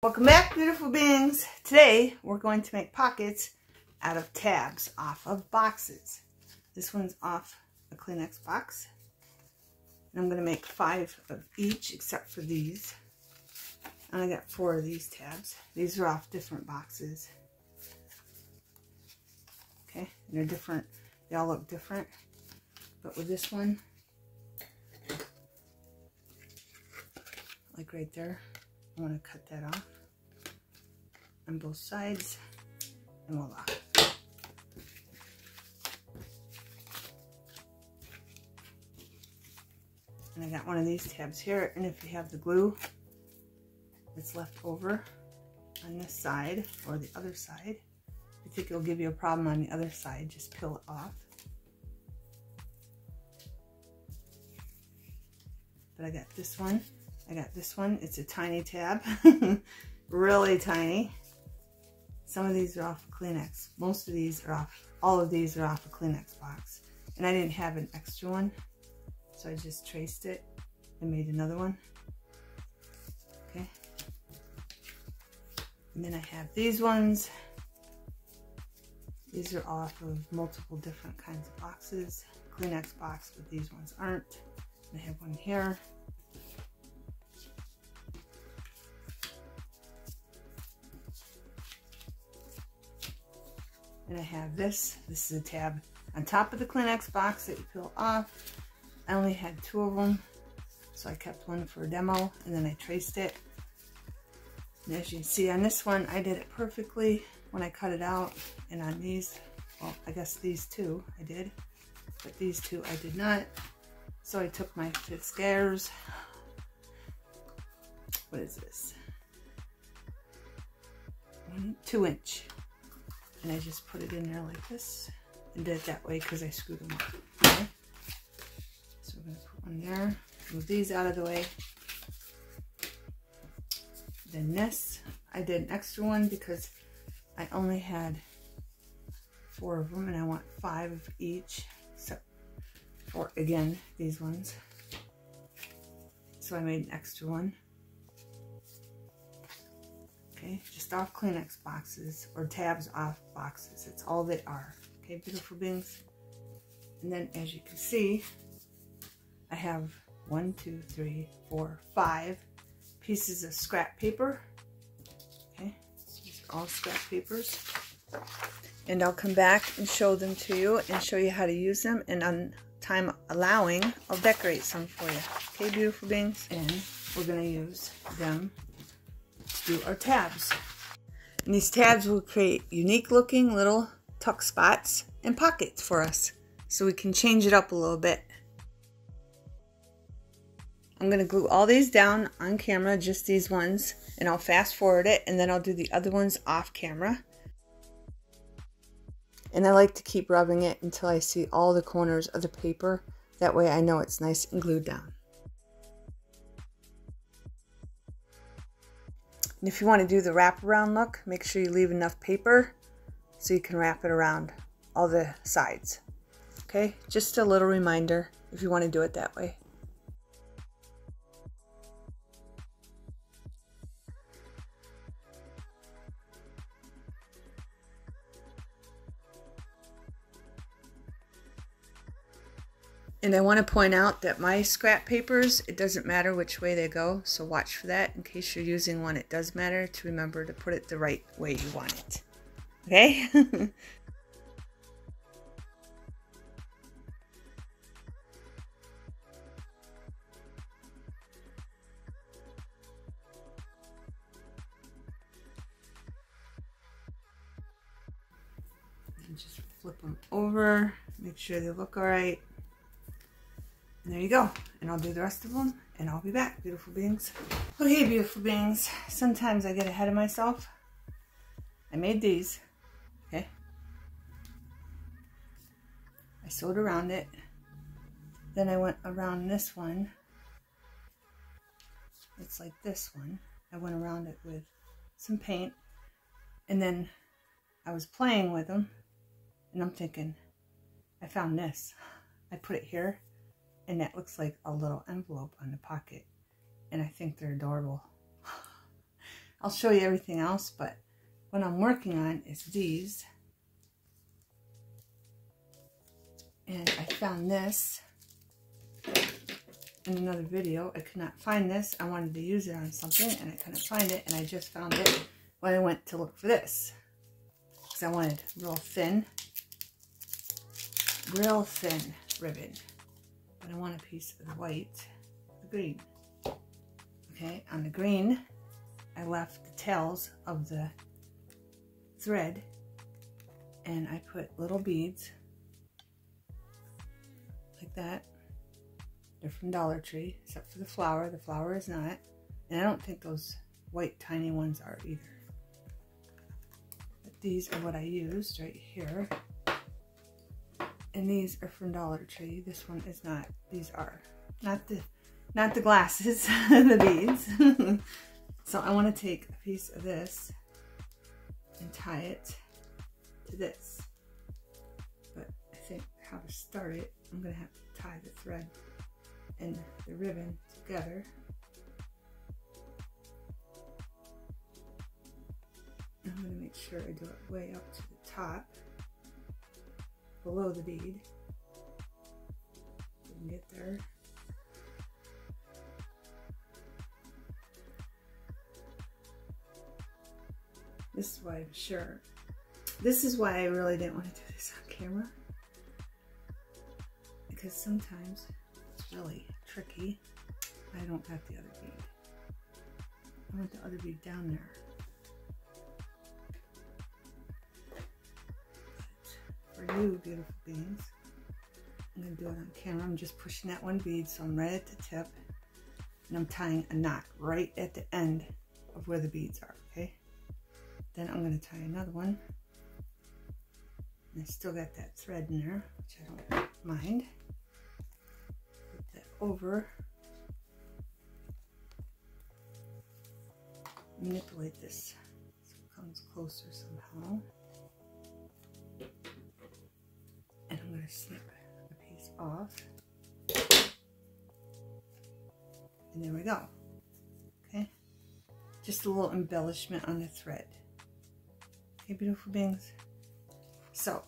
Welcome back, beautiful beings. Today, we're going to make pockets out of tabs off of boxes. This one's off a Kleenex box. And I'm going to make five of each except for these. And I got four of these tabs. These are off different boxes. Okay, and they're different. They all look different. But with this one, like right there, I'm going to cut that off on both sides and voila. And I got one of these tabs here and if you have the glue that's left over on this side or the other side, I think it'll give you a problem on the other side, just peel it off. But I got this one I got this one. It's a tiny tab. really tiny. Some of these are off of Kleenex. Most of these are off, all of these are off a Kleenex box. And I didn't have an extra one. So I just traced it and made another one. Okay. And then I have these ones. These are off of multiple different kinds of boxes. Kleenex box, but these ones aren't. I have one here. And I have this. This is a tab on top of the Kleenex box that you peel off. I only had two of them, so I kept one for a demo, and then I traced it. And as you can see on this one, I did it perfectly when I cut it out. And on these, well, I guess these two I did, but these two I did not. So I took my Fiskars. What is this? One, two inch and I just put it in there like this and did it that way because I screwed them up. Okay? So we're going to put one there, move these out of the way. Then this, I did an extra one because I only had four of them and I want five of each, except for, again, these ones. So I made an extra one okay? Just off Kleenex boxes or tabs off boxes. It's all they are, okay, beautiful beings? And then as you can see, I have one, two, three, four, five pieces of scrap paper, okay? These are all scrap papers. And I'll come back and show them to you and show you how to use them. And on time allowing, I'll decorate some for you. Okay, beautiful beings? And we're going to use them do our tabs. And these tabs will create unique looking little tuck spots and pockets for us. So we can change it up a little bit. I'm going to glue all these down on camera, just these ones, and I'll fast forward it and then I'll do the other ones off camera. And I like to keep rubbing it until I see all the corners of the paper. That way I know it's nice and glued down. And if you want to do the wraparound look, make sure you leave enough paper so you can wrap it around all the sides. Okay, just a little reminder if you want to do it that way. And I want to point out that my scrap papers, it doesn't matter which way they go, so watch for that. In case you're using one, it does matter to remember to put it the right way you want it. Okay? just flip them over, make sure they look all right. And there you go. And I'll do the rest of them and I'll be back, beautiful beings. Oh, okay, beautiful beings. Sometimes I get ahead of myself. I made these, okay? I sewed around it. Then I went around this one. It's like this one. I went around it with some paint. And then I was playing with them. And I'm thinking, I found this. I put it here and that looks like a little envelope on the pocket. And I think they're adorable. I'll show you everything else, but what I'm working on is these. And I found this in another video. I could not find this. I wanted to use it on something and I couldn't find it. And I just found it when I went to look for this. Because I wanted real thin, real thin ribbon. I want a piece of the white, the green. Okay, on the green, I left the tails of the thread and I put little beads like that they're from Dollar Tree, except for the flower. The flower is not. And I don't think those white tiny ones are either. But these are what I used right here. And these are from Dollar Tree. This one is not. These are. Not the not the glasses, the beads. so I want to take a piece of this and tie it to this. But I think how to start it, I'm to have to tie the thread and the ribbon together. I'm to make sure I do it way up to the top, below the bead. We can get there. This is why I'm sure. This is why I really didn't want to do this on camera. Because sometimes it's really tricky. I don't have the other bead. I want the other bead down there. For you, beautiful beings, I'm going to do it on camera. I'm just pushing that one bead so I'm right at the tip. And I'm tying a knot right at the end of where the beads are, okay? Then I'm going to tie another one. And I still got that thread in there, which I don't mind Put that over, manipulate this so it comes closer somehow. Snip a piece off. And there we go. Okay. Just a little embellishment on the thread. Okay, beautiful beings. So,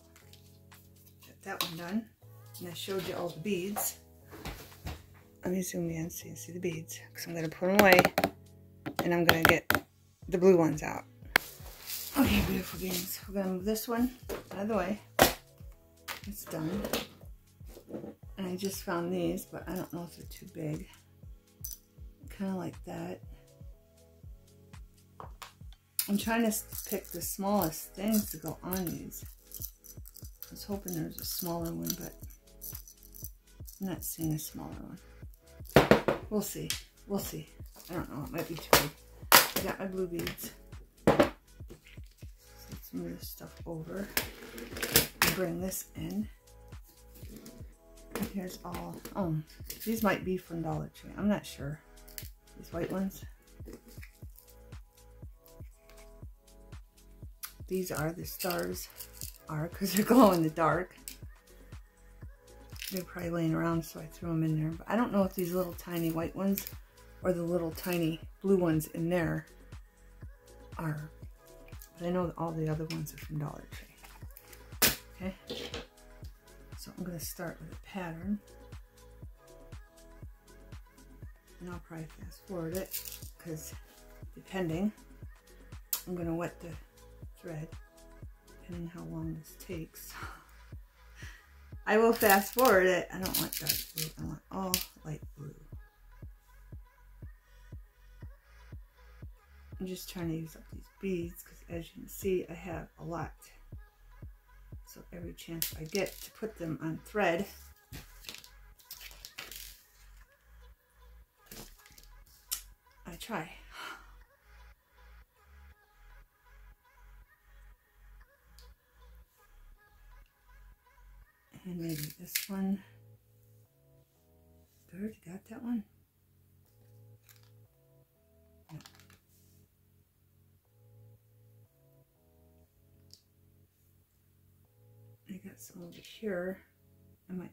got that one done. And I showed you all the beads. Let me zoom in so you can see the beads. Because I'm going to put them away. And I'm going to get the blue ones out. Okay, beautiful beans. We're going to move this one out of the way. It's done. And I just found these, but I don't know if they're too big. Kind of like that. I'm trying to pick the smallest things to go on these. I was hoping there was a smaller one, but I'm not seeing a smaller one. We'll see. We'll see. I don't know. It might be too big. I got my blue beads. Some of this stuff over. Bring this in. And here's all. Um, these might be from Dollar Tree. I'm not sure. These white ones. These are the stars are because they're glow in the dark. They're probably laying around, so I threw them in there. But I don't know if these little tiny white ones or the little tiny blue ones in there are. But I know all the other ones are from Dollar Tree. Okay. So I'm going to start with a pattern. And I'll probably fast forward it because depending, I'm going to wet the thread depending how long this takes. I will fast forward it. I don't want dark blue. I want all light blue. I'm just trying to use up these beads because as you can see, I have a lot. So every chance I get to put them on thread, I try. And maybe this one. Third, got that one? Some over here. I might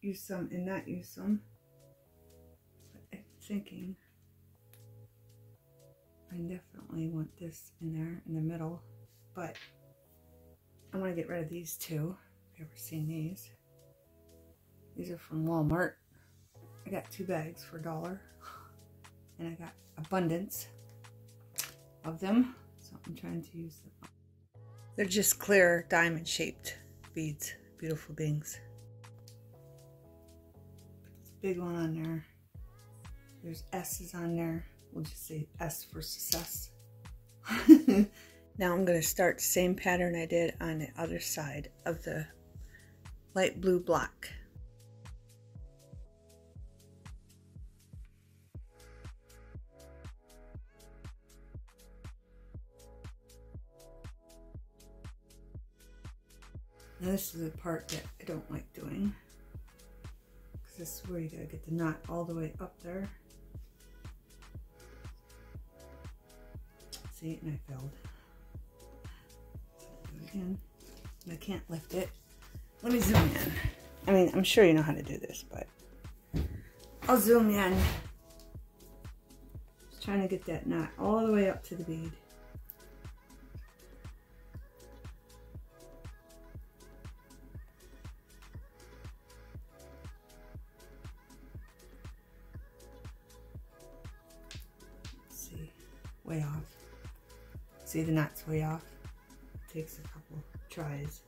use some and not use some. But I'm thinking I definitely want this in there in the middle, but I want to get rid of these two. If you ever seen these? These are from Walmart. I got two bags for a dollar, and I got abundance of them, so I'm trying to use them. They're just clear diamond shaped beads, beautiful things. Big one on there. There's S's on there. We'll just say S for success. now I'm going to start the same pattern I did on the other side of the light blue block. Now this is the part that I don't like doing. Because this is where you gotta get the knot all the way up there. See, and I failed. Do it again. I can't lift it. Let me zoom in. I mean, I'm sure you know how to do this, but I'll zoom in. Just trying to get that knot all the way up to the bead. See the knot's way off? Takes a couple tries.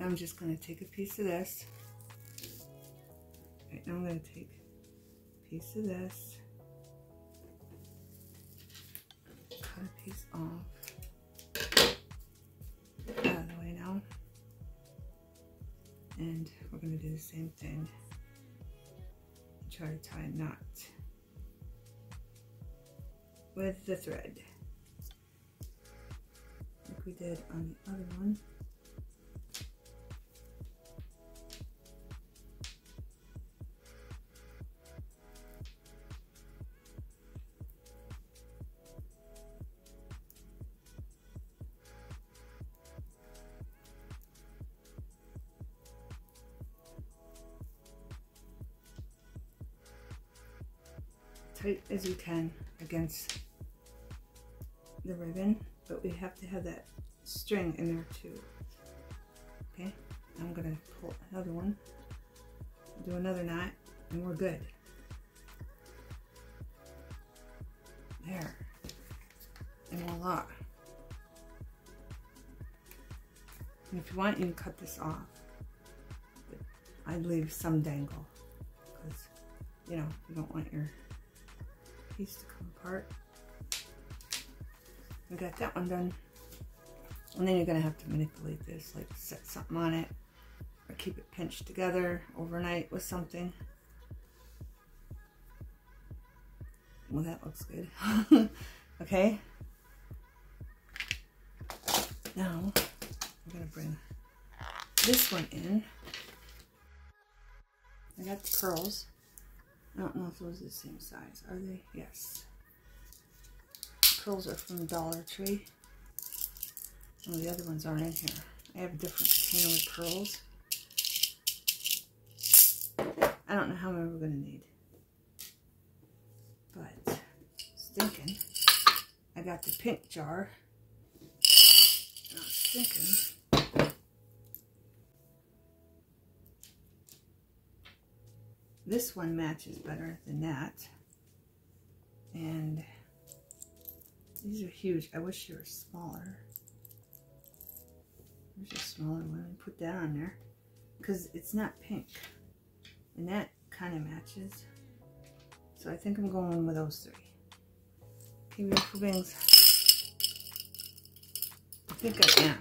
I'm just going to take a piece of this. Right now I'm going to take a piece of this. Cut a piece off. Out of the way now. And we're going to do the same thing. Try to tie a knot with the thread like we did on the other one. Tight as you can against the ribbon, but we have to have that string in there too. Okay, I'm gonna pull another one, do another knot, and we're good. There, and voila. And if you want, you can cut this off. But I'd leave some dangle because, you know, you don't want your piece to come apart. We got that one done. And then you're gonna have to manipulate this, like set something on it or keep it pinched together overnight with something. Well, that looks good. okay. Now, I'm gonna bring this one in. I got the pearls. I don't know if those are the same size. Are they? Yes. Pearls are from Dollar Tree. Oh, the other ones aren't in here. I have a different container with pearls. I don't know how many we're going to need. But, stinking. I got the pink jar. I was thinking This one matches better than that. And these are huge. I wish they were smaller. There's a smaller one. Put that on there. Because it's not pink. And that kind of matches. So I think I'm going with those three. Okay, beautiful beings. I think I am.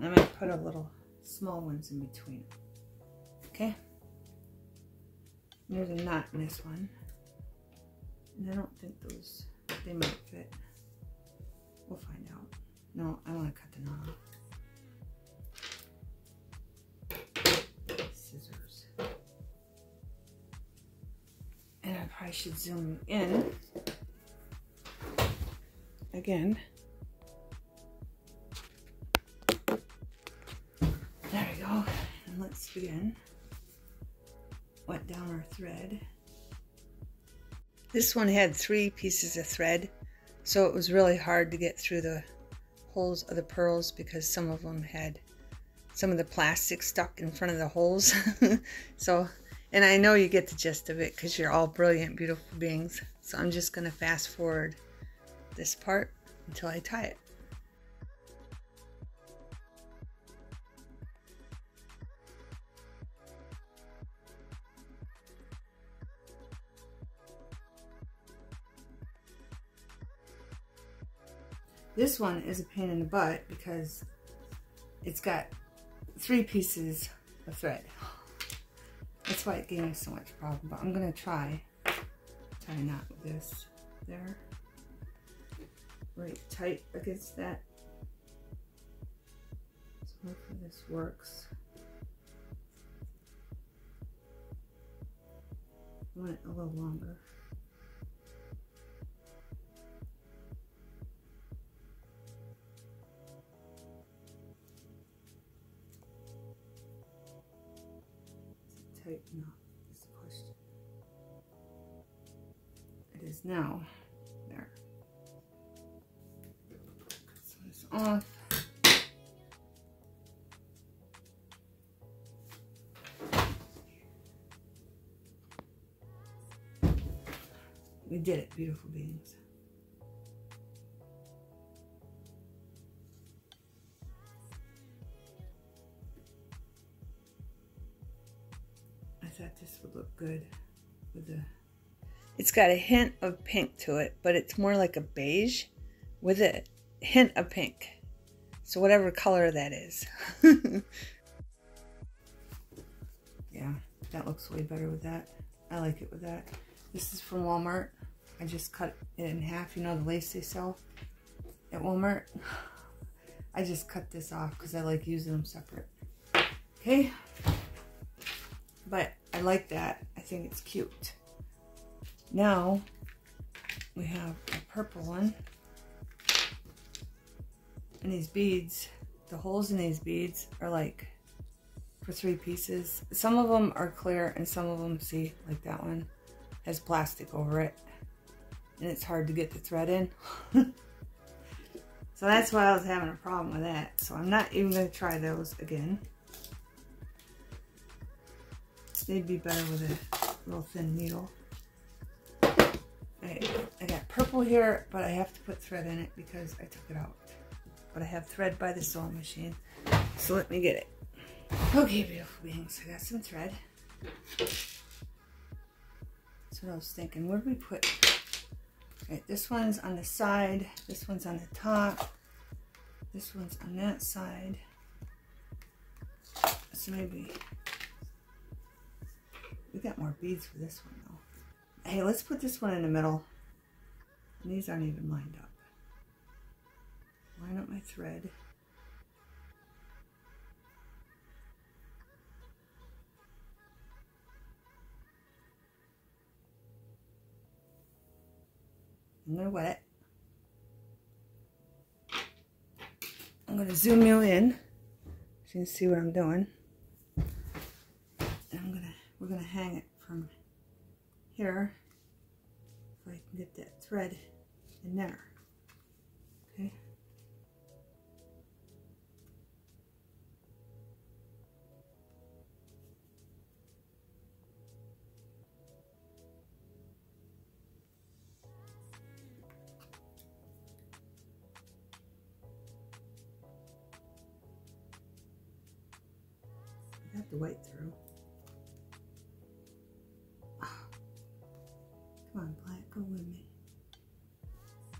I might put a little small ones in between. Okay. There's a knot in this one. And I don't think those, they might fit. We'll find out. No, I want to cut the knot off. Scissors. And I probably should zoom in again. There we go. And let's begin. Wet down our thread. This one had three pieces of thread, so it was really hard to get through the holes of the pearls because some of them had some of the plastic stuck in front of the holes. so, and I know you get the gist of it because you're all brilliant, beautiful beings. So I'm just going to fast forward this part until I tie it. This one is a pain in the butt because it's got three pieces of thread. That's why it gave me so much problem, but I'm gonna try tie a knot with this there. Right tight against that. So hopefully this works. I want it a little longer. Tight knot is the question. It is now. There. Cut this off. We did it, beautiful beings. Good with the it's got a hint of pink to it but it's more like a beige with a hint of pink. So whatever color that is. Yeah that looks way better with that. I like it with that. This is from Walmart. I just cut it in half. You know the lace they sell at Walmart? I just cut this off because I like using them separate. Okay. But I like that. Think it's cute. Now we have a purple one. And these beads, the holes in these beads are like for three pieces. Some of them are clear and some of them, see, like that one, has plastic over it. And it's hard to get the thread in. so that's why I was having a problem with that. So I'm not even going to try those again. They'd be better with a real thin needle. I, I got purple here, but I have to put thread in it because I took it out. But I have thread by the sewing machine, so let me get it. Okay, beautiful beings, I got some thread. That's what I was thinking. Where do we put? Right, this one's on the side. This one's on the top. This one's on that side. So maybe we got more beads for this one though. Hey, let's put this one in the middle. And these aren't even lined up. Line up my thread. I'm gonna wet I'm gonna zoom you in so you can see what I'm doing. We're going to hang it from here if I can get that thread in there. Okay. I have to wait through.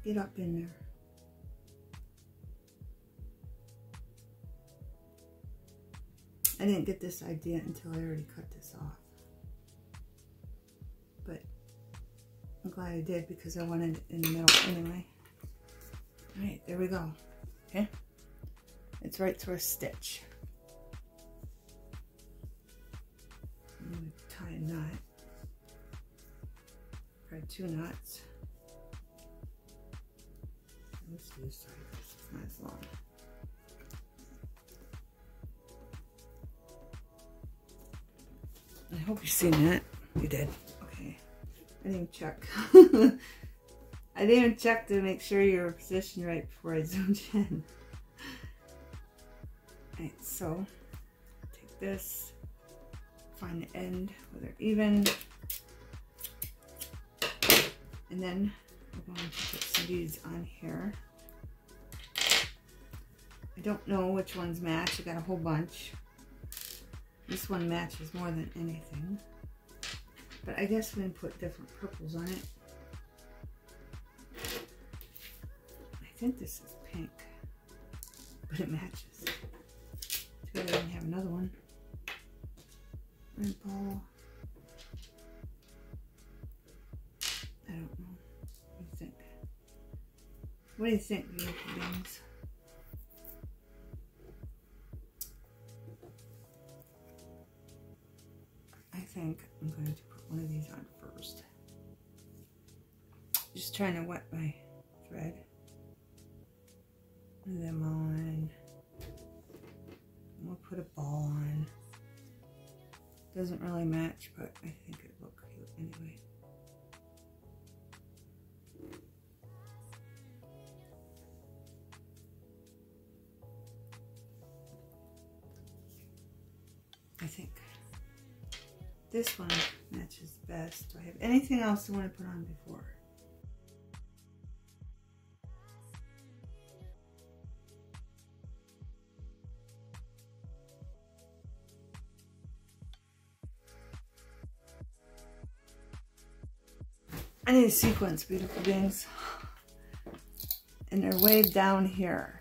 Get up in there. I didn't get this idea until I already cut this off. But I'm glad I did because I wanted it in the middle anyway. All right, there we go. Okay. It's right through a stitch. I'm going to tie a knot. Try two knots. Let's long. I hope you've seen that. You did. Okay. I didn't check. I didn't check to make sure you were positioned right before I zoomed in. Alright, so take this, find the end where they're even, and then going to put some beads on here. I don't know which ones match. I got a whole bunch. This one matches more than anything. But I guess we can put different purples on it. I think this is pink, but it matches. Too bad I have another one. Red ball. What do you think, beings? think I'm going to put one of these on first. Just trying to wet my thread. Put them on. We'll put a ball on. Doesn't really match, but I think it looks cute anyway. Think this one matches best. Do I have anything else I want to put on before? I need a sequence, beautiful beings. And they're way down here.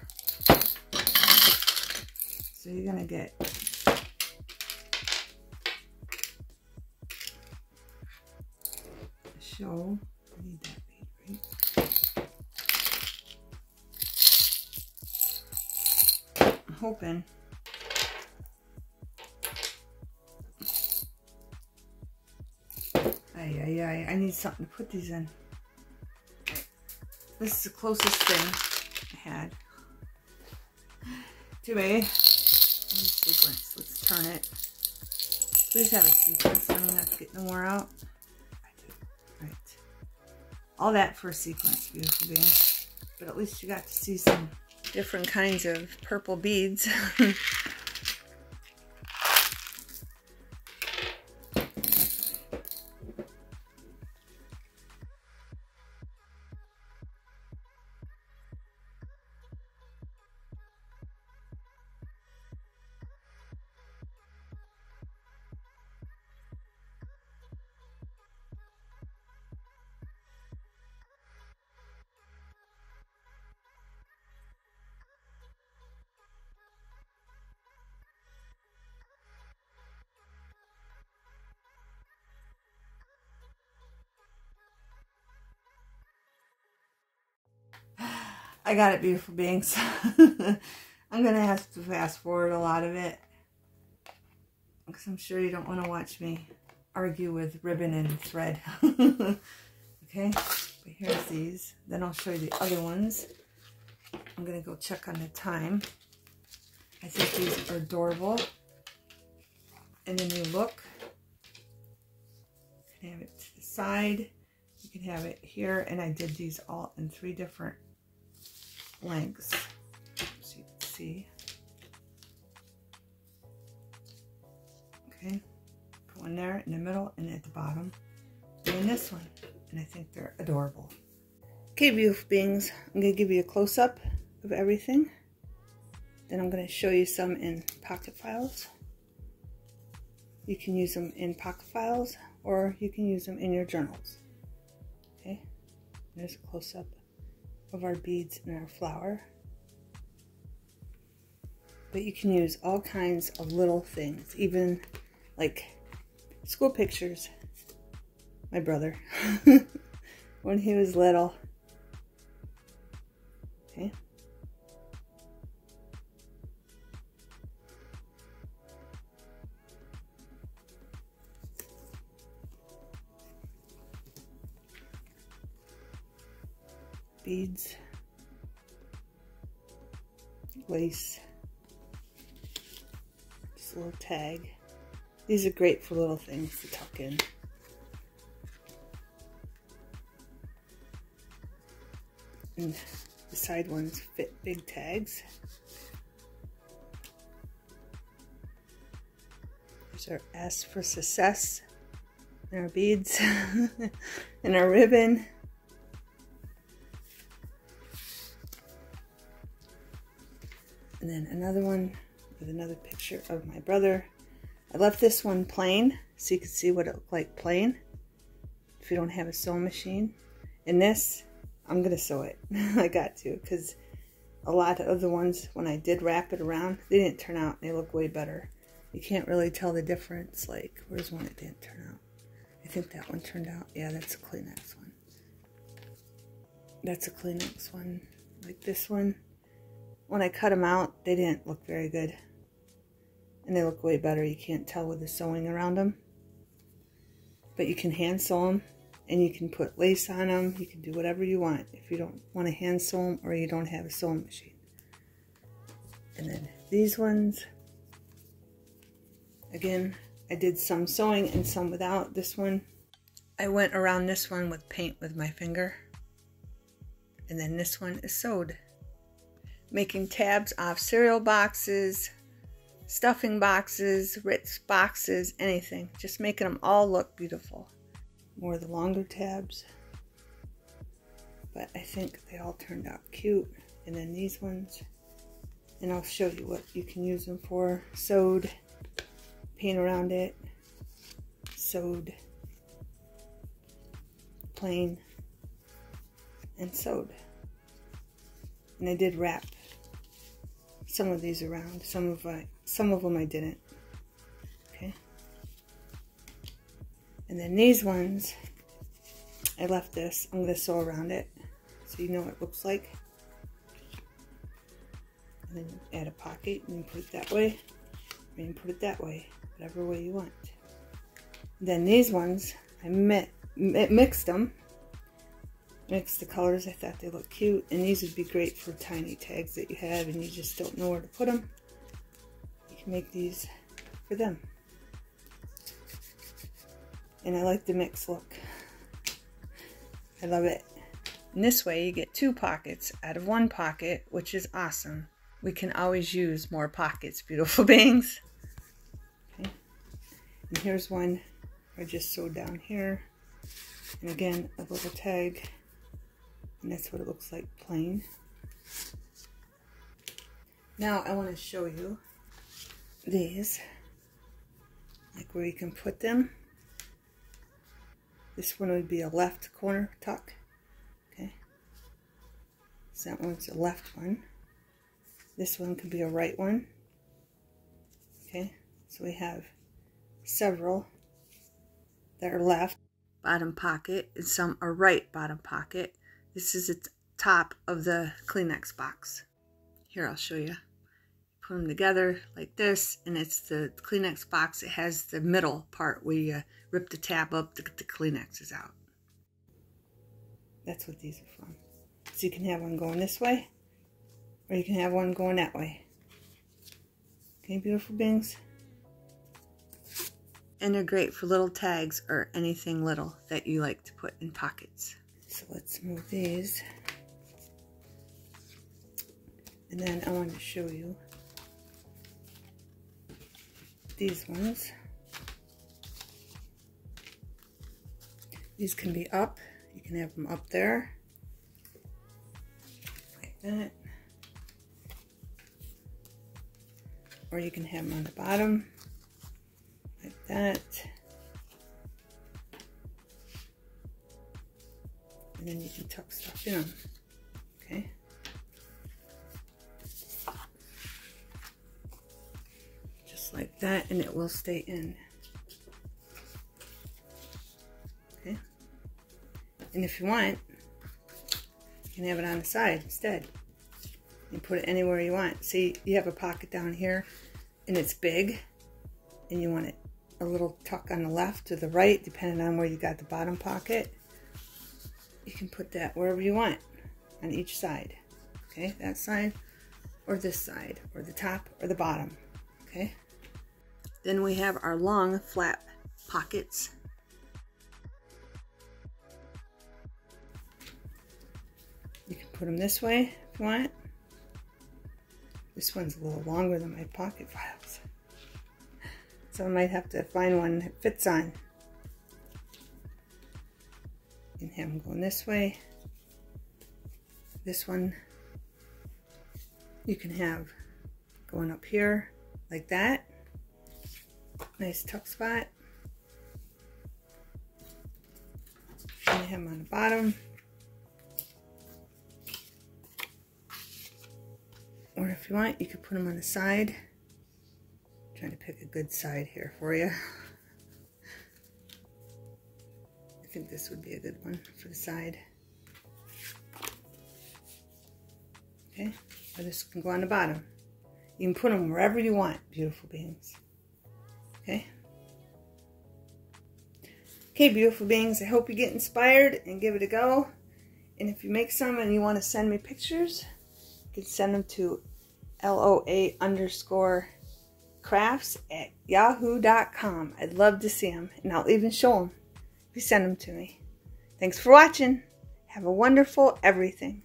So you're to get I need that bead, right? I'm hoping. Ay, ay, ay. I need something to put these in. This is the closest thing I had. To a sequence. Let's turn it. Please have a sequence I'm not getting the more out. All that for a sequence, beautiful. But at least you got to see some different kinds of purple beads. I got it, beautiful beings. I'm going to have to fast forward a lot of it. Because I'm sure you don't want to watch me argue with ribbon and thread. okay, but here's these. Then I'll show you the other ones. I'm going to go check on the time. I think these are adorable. And then you look. You can have it to the side. You can have it here. And I did these all in three different lengths. So you can see. Okay, put one there in the middle and at the bottom. And this one. And I think they're adorable. Okay, beautiful beings, I'm going to give you a close-up of everything. Then I'm going to show you some in pocket files. You can use them in pocket files or you can use them in your journals. Okay, there's a close-up of our beads and our flower. But you can use all kinds of little things, even like school pictures. My brother, when he was little. These are great for little things to tuck in. And the side ones fit big tags. There's our S for success, and our beads, and our ribbon. And then another one with another picture of my brother. I left this one plain so you can see what it looked like plain if you don't have a sewing machine. And this, I'm going to sew it. I got to because a lot of the ones, when I did wrap it around, they didn't turn out. They look way better. You can't really tell the difference. Like, where's one that didn't turn out? I think that one turned out. Yeah, that's a Kleenex one. That's a Kleenex one. Like this one when I cut them out, they didn't look very good. And they look way better. You can't tell with the sewing around them. But you can hand sew them and you can put lace on them. You can do whatever you want if you don't want to hand sew them or you don't have a sewing machine. And then these ones, again, I did some sewing and some without. This one, I went around this one with paint with my finger. And then this one is sewed making tabs off cereal boxes, stuffing boxes, Ritz boxes, anything. Just making them all look beautiful. More of the longer tabs. But I think they all turned out cute. And then these ones. And I'll show you what you can use them for. Sewed, paint around it, sewed, plain, and sewed. And I did wrap some of these around. Some of I, some of them I didn't. Okay. And then these ones, I left this. I'm to sew around it so you know what it looks like. And then add a pocket and put it that way. And put it that way, whatever way you want. Then these ones, I met, mixed them mix the colors. I thought they looked cute. And these would be great for tiny tags that you have and you just don't know where to put them. You can make these for them. And I like the mix look. I love it. And this way you get two pockets out of one pocket, which is awesome. We can always use more pockets, beautiful beings. Okay. And here's one I just sewed down here. And again, a little tag and that's what it looks like plain. Now I want to show you these, like where you can put them. This one would be a left corner tuck. Okay. So that one's a left one. This one could be a right one. Okay. So we have several that are left bottom pocket and some are right bottom pocket. This is the top of the Kleenex box. Here, I'll show you. Put them together like this, and it's the Kleenex box. It has the middle part where you uh, rip the tab up to get the Kleenexes out. That's what these are from. So you can have one going this way, or you can have one going that way. Okay, beautiful beings? And they're great for little tags or anything little that you like to put in pockets. So let's move these. And then I want to show you these ones. These can be up. You can have them up there. Like that. Or you can have them on the bottom. Like that. And then you can tuck stuff in. Okay. Just like that, and it will stay in. Okay. And if you want, you can have it on the side instead. You put it anywhere you want. See, you have a pocket down here, and it's big, and you want it a little tuck on the left or the right, depending on where you got the bottom pocket. You can put that wherever you want on each side. Okay, that side or this side or the top or the bottom. Okay. Then we have our long flap pockets. You can put them this way if you want. This one's a little longer than my pocket files. So I might have to find one that fits on. And have them going this way. This one you can have going up here like that. Nice tuck spot. And have them on the bottom. Or if you want, you could put them on the side trying to pick a good side here for you. This would be a good one for the side. Okay, or this can go on the bottom. You can put them wherever you want, beautiful beings. Okay. Okay, beautiful beings, I hope you get inspired and give it a go. And if you make some and you want to send me pictures, you can send them to LOA underscore crafts at yahoo.com. I'd love to see them, and I'll even show them send them to me. Thanks for watching. Have a wonderful everything.